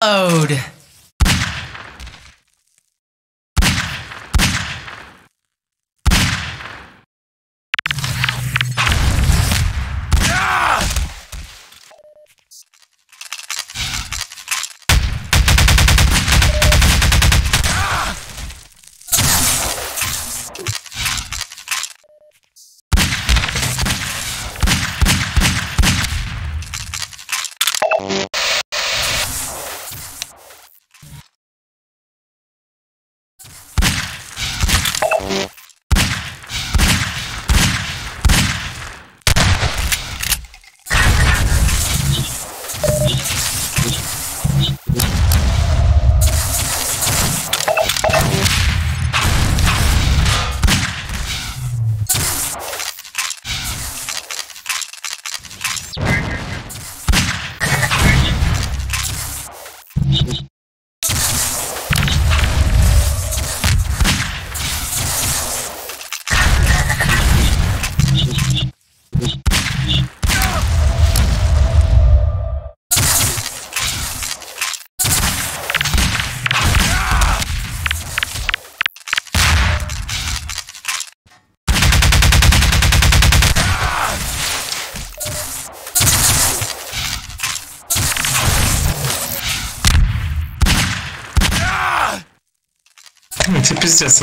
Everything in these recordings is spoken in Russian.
Load. Это пиздец.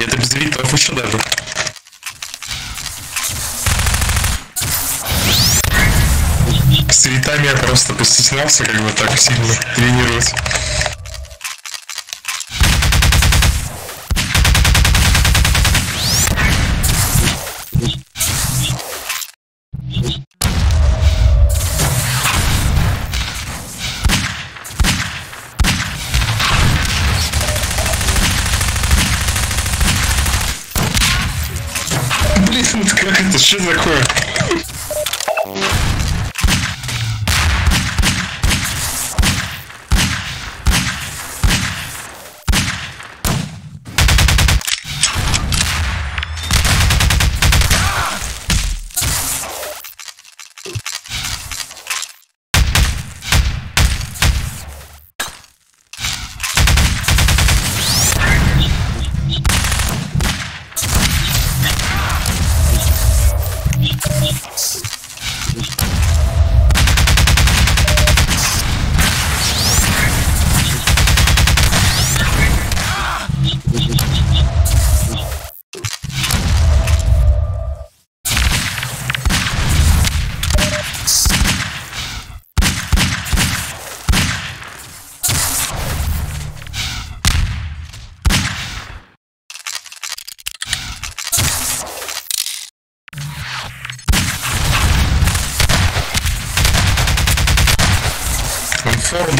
Я тебе звідти опущу даже. С цветами я просто постеснялся, как бы так сильно тренировать. Как это? Что такое?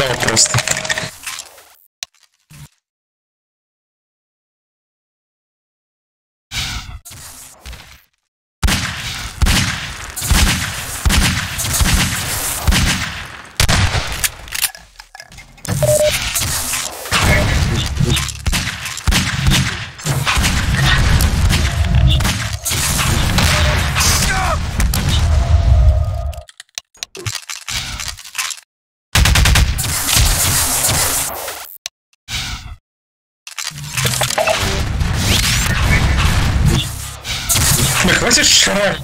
Он фор дал просто. Sure.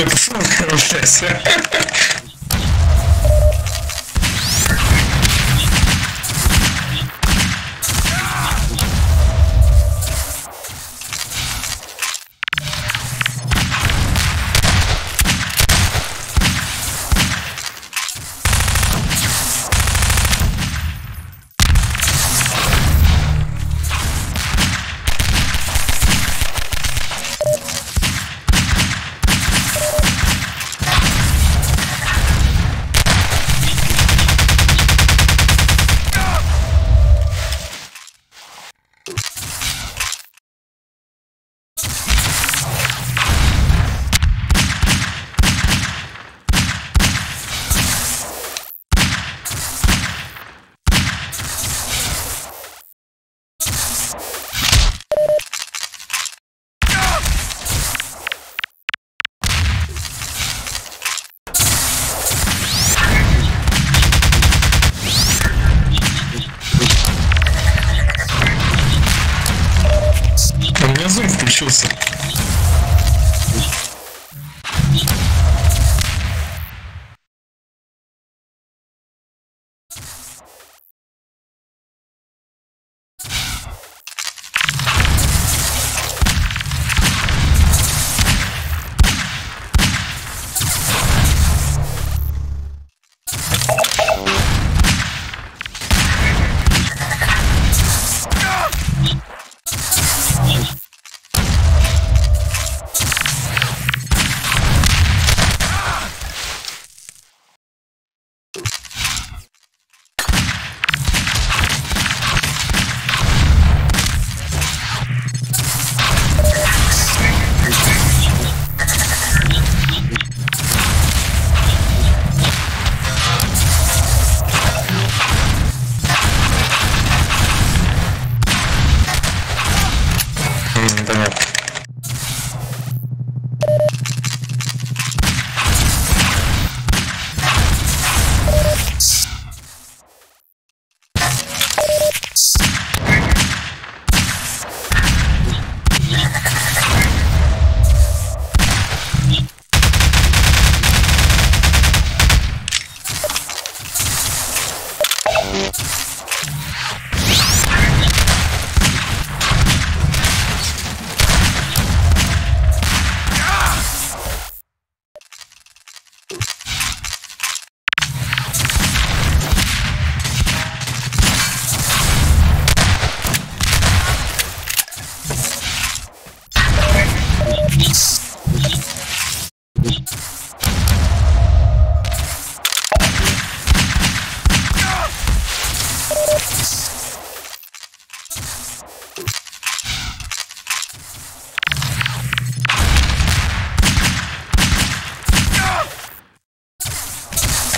Да пацан, Xuxa.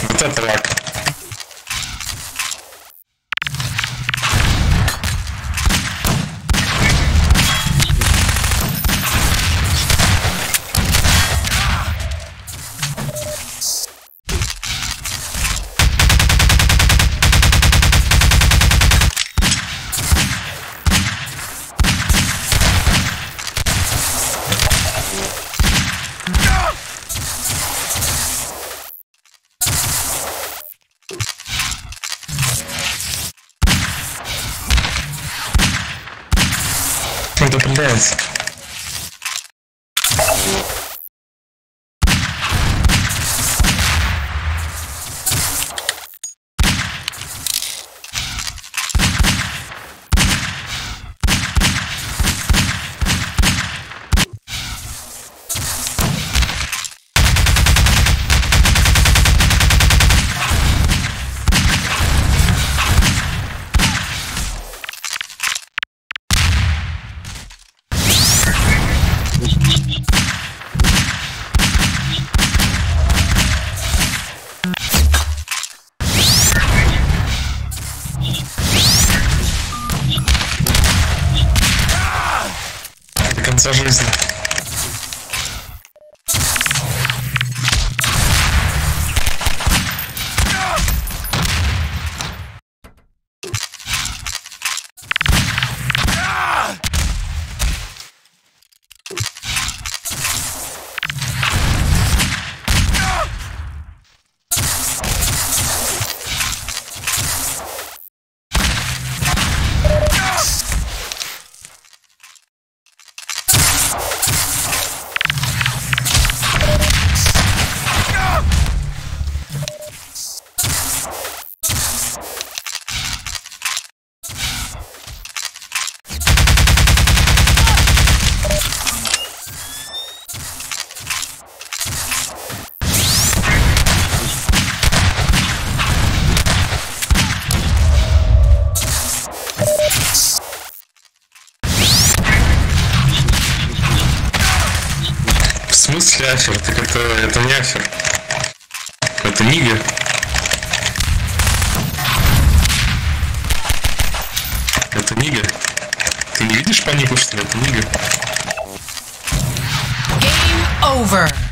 Вот это вот. Это конца жизни. Смысле афер? Так это, это не афер. Это нигер. Это нигер. Ты не видишь по нику, что? Это нигер. Game over.